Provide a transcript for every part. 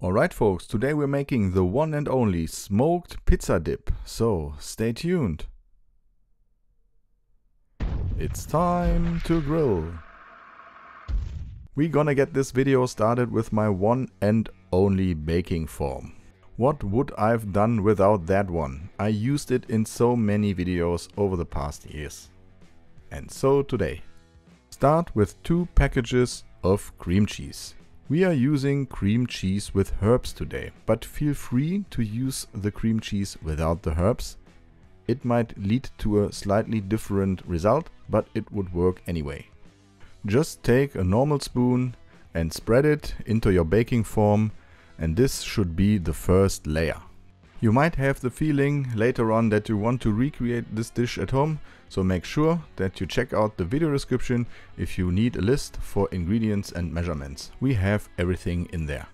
Alright folks, today we're making the one and only smoked pizza dip, so stay tuned. It's time to grill. We're gonna get this video started with my one and only baking form. What would I've done without that one? I used it in so many videos over the past years. And so today. Start with two packages of cream cheese. We are using cream cheese with herbs today, but feel free to use the cream cheese without the herbs. It might lead to a slightly different result, but it would work anyway. Just take a normal spoon and spread it into your baking form and this should be the first layer. You might have the feeling later on that you want to recreate this dish at home, so make sure that you check out the video description if you need a list for ingredients and measurements. We have everything in there.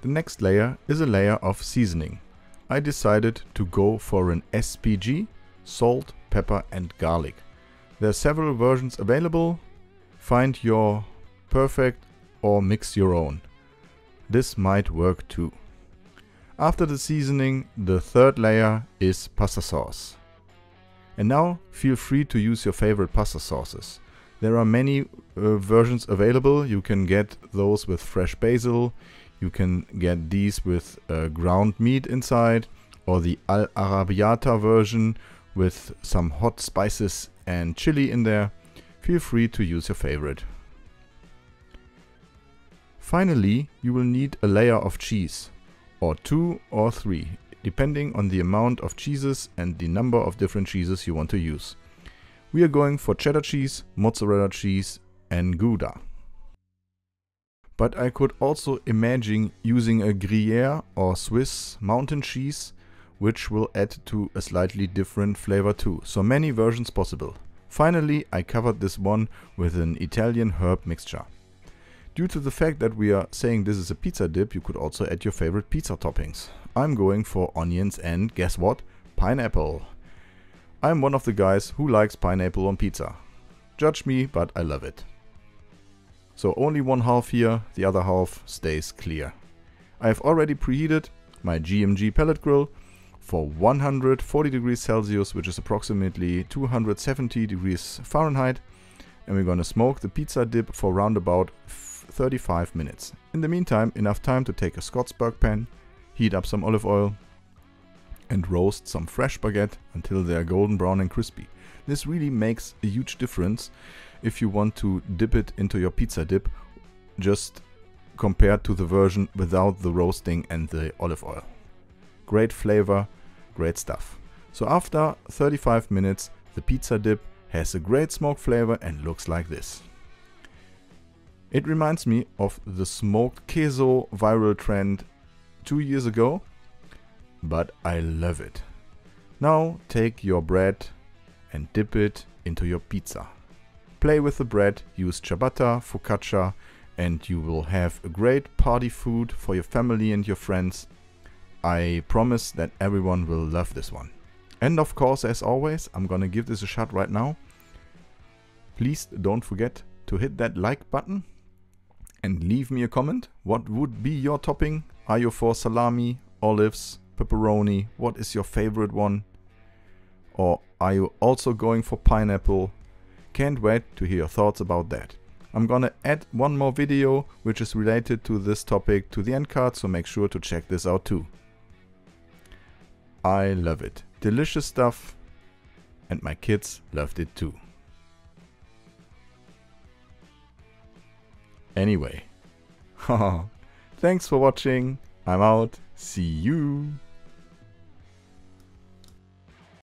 The next layer is a layer of seasoning. I decided to go for an SPG, salt, pepper and garlic. There are several versions available. Find your perfect or mix your own. This might work too. After the seasoning, the third layer is pasta sauce. And now feel free to use your favorite pasta sauces. There are many uh, versions available. You can get those with fresh basil, you can get these with uh, ground meat inside, or the Al Arrabbiata version with some hot spices and chili in there. Feel free to use your favorite. Finally, you will need a layer of cheese or two or three, depending on the amount of cheeses and the number of different cheeses you want to use. We are going for cheddar cheese, mozzarella cheese and Gouda. But I could also imagine using a Gruyere or Swiss mountain cheese, which will add to a slightly different flavor too. So many versions possible. Finally, I covered this one with an Italian herb mixture. Due to the fact that we are saying this is a pizza dip, you could also add your favorite pizza toppings. I'm going for onions and, guess what? Pineapple. I'm one of the guys who likes pineapple on pizza. Judge me, but I love it. So only one half here, the other half stays clear. I have already preheated my GMG pellet grill for 140 degrees Celsius, which is approximately 270 degrees Fahrenheit. And we're gonna smoke the pizza dip for around about 35 minutes. In the meantime, enough time to take a Scotsburg pan, heat up some olive oil, and roast some fresh baguette until they are golden brown and crispy. This really makes a huge difference if you want to dip it into your pizza dip, just compared to the version without the roasting and the olive oil. Great flavor, great stuff. So after 35 minutes, the pizza dip has a great smoke flavor and looks like this. It reminds me of the smoked queso viral trend two years ago, but I love it. Now take your bread and dip it into your pizza. Play with the bread, use ciabatta, focaccia, and you will have a great party food for your family and your friends. I promise that everyone will love this one. And of course, as always, I'm gonna give this a shot right now. Please don't forget to hit that like button and leave me a comment. What would be your topping? Are you for salami, olives, pepperoni? What is your favorite one? Or are you also going for pineapple? Can't wait to hear your thoughts about that. I'm gonna add one more video which is related to this topic to the end card, so make sure to check this out too. I love it. Delicious stuff and my kids loved it too. Anyway. Thanks for watching. I'm out. See you.